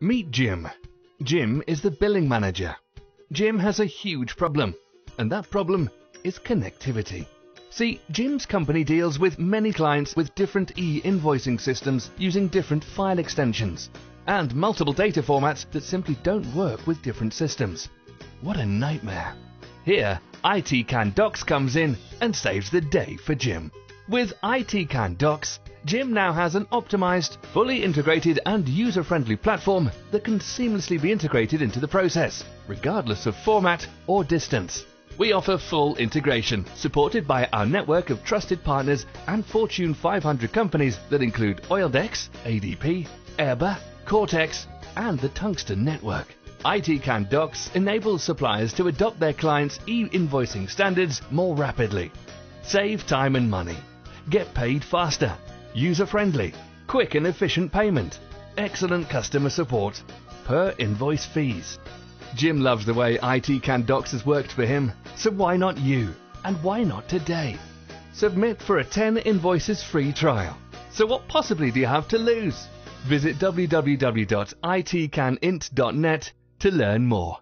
Meet Jim. Jim is the billing manager. Jim has a huge problem, and that problem is connectivity. See, Jim's company deals with many clients with different e-invoicing systems using different file extensions and multiple data formats that simply don't work with different systems. What a nightmare. Here, ITCAN Docs comes in and saves the day for Jim. With ITCAN Docs, Jim now has an optimized, fully integrated and user-friendly platform that can seamlessly be integrated into the process, regardless of format or distance. We offer full integration, supported by our network of trusted partners and Fortune 500 companies that include Oildex, ADP, Ariba, Cortex, and the Tungsten Network. ITCAN Docs enables suppliers to adopt their clients' e-invoicing standards more rapidly. Save time and money. Get paid faster. User-friendly. Quick and efficient payment. Excellent customer support. Per invoice fees. Jim loves the way ITCAN Docs has worked for him, so why not you? And why not today? Submit for a 10 invoices free trial. So what possibly do you have to lose? Visit www.itcanint.net to learn more.